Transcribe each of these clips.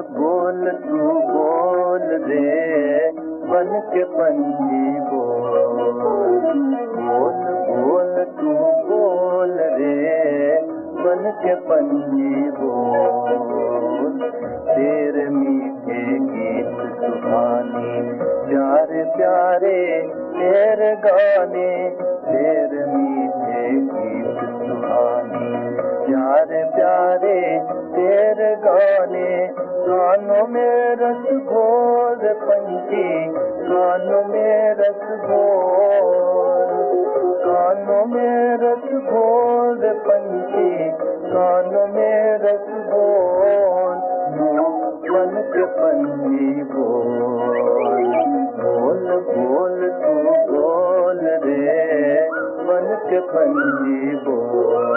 बोल तू बोल रे बन के पंछी बोल। बोल बोल तू बोल रे बन के पंछी बोल। तेरे मीठे गीत सुहानी प्यारे प्यारे तेरे गाने तेरे गाने कानों में रस घोर पंछी कानों में रस घोर कानों में रस घोर पंछी कानों में रस बोल तू बोल रे के पंछी बोल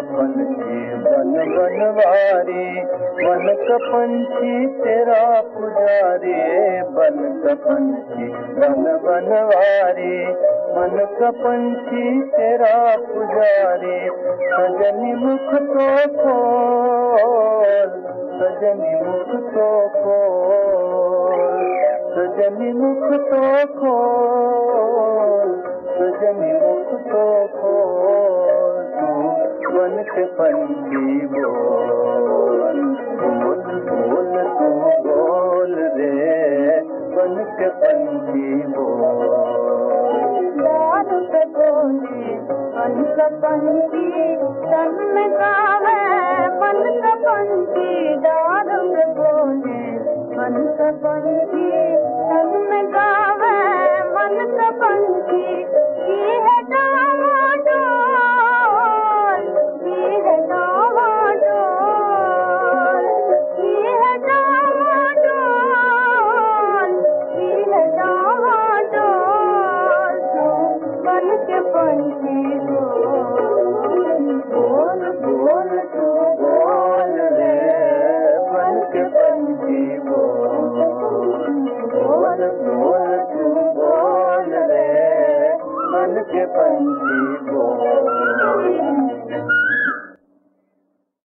पंछी बन बनवारी बन का पंछी तेरा पुजारी बन बनवारी मन का पंछी तेरा पुजारी सजनी मुख तो खोल सजनी मुख तो खोल सजनी मुख तो खोल तू बन के पंछी बोल बोल बोल तू बोल रे बन के पंछी बोल दारू पे बोले मन का पंछी तन में गावे मन का पंछी बन के पंछी बोल